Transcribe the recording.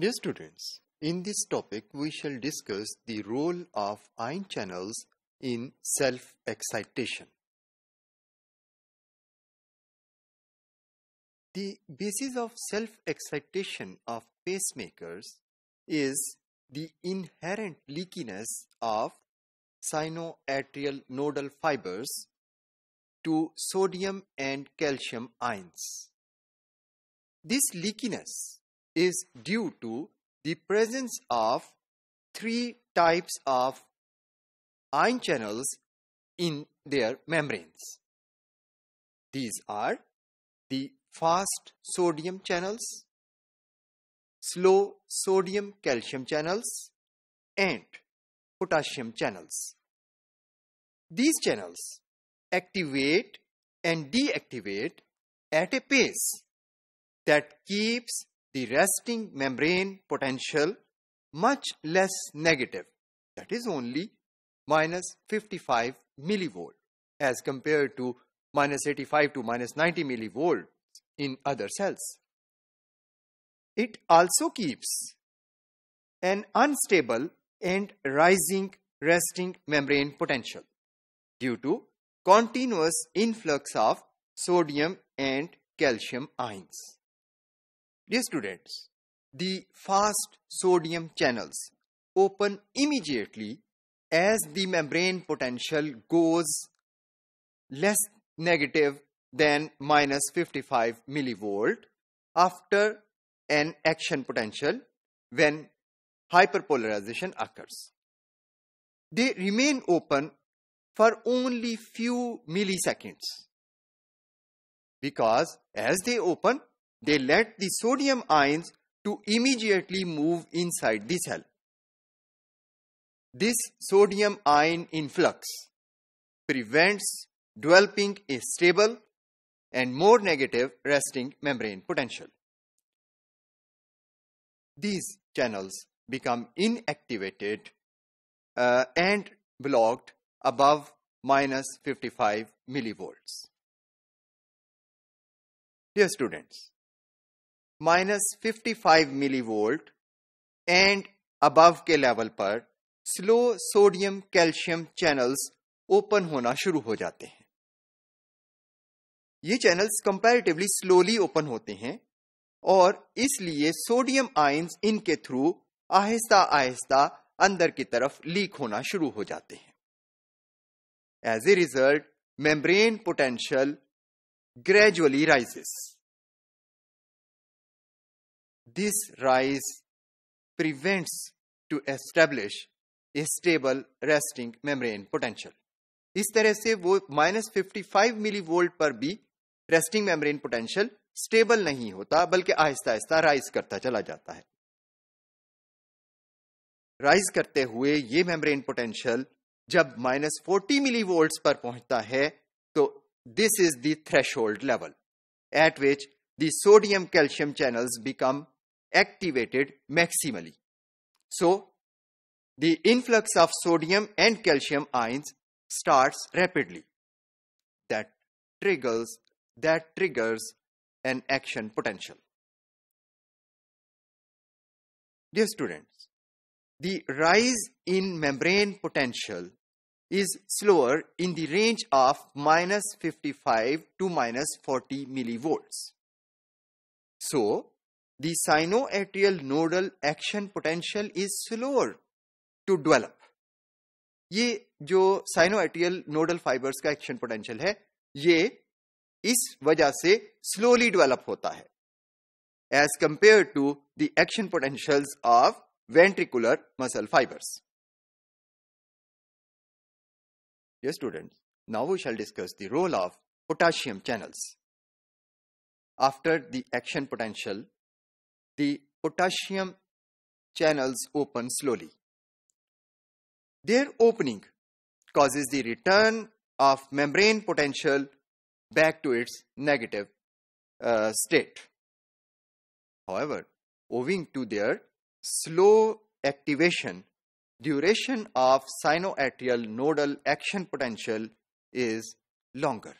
Dear students, in this topic we shall discuss the role of ion channels in self-excitation. The basis of self-excitation of pacemakers is the inherent leakiness of sinoatrial nodal fibers to sodium and calcium ions. This leakiness is due to the presence of three types of ion channels in their membranes. These are the fast sodium channels, slow sodium calcium channels, and potassium channels. These channels activate and deactivate at a pace that keeps the resting membrane potential much less negative that is only minus 55 millivolt as compared to minus 85 to minus 90 millivolt in other cells. It also keeps an unstable and rising resting membrane potential due to continuous influx of sodium and calcium ions. Dear students, the fast sodium channels open immediately as the membrane potential goes less negative than minus 55 millivolt after an action potential when hyperpolarization occurs. They remain open for only few milliseconds because as they open they let the sodium ions to immediately move inside the cell. This sodium ion influx prevents developing a stable and more negative resting membrane potential. These channels become inactivated uh, and blocked above minus 55 millivolts. Dear students, minus fifty five millivolt and above के level पर slow sodium calcium channels open होना शुरू हो जाते हैं। ये channels comparatively slowly open होते हैं और इसलिए सोडियम आयंस इनके थ्रू आहिस्ता आहिस्ता अंदर की तरफ़ लीक होना शुरू हो जाते हैं। As a result membrane potential gradually rises This rise prevents to establish a stable resting membrane potential. इस तरह से वो minus fifty five millivolt पर भी रेस्टिंग मेम्ब्रेन पोटेंशियल स्टेबल नहीं होता, बल्कि आहिस्ता आहिस्ता राइज करता चला जाता है राइज करते हुए ये मेम्ब्रेन पोटेंशियल जब माइनस फोर्टी मिली वोल्ट पर पहुँचता है तो this is the threshold level at which the sodium calcium channels become activated maximally. So, the influx of sodium and calcium ions starts rapidly. That triggers that triggers an action potential. Dear students, the rise in membrane potential is slower in the range of minus 55 to minus 40 millivolts. So, the sinoatrial nodal action potential is slower to develop. ये जो sinoatrial nodal fibres का action potential है ये इस वजह से slowly develop होता है as compare to the action potentials of ventricular muscle fibers. Dear students, now we shall discuss the role of potassium channels. After the action potential the potassium channels open slowly. Their opening causes the return of membrane potential back to its negative uh, state. However, owing to their slow activation, duration of sinoatrial nodal action potential is longer.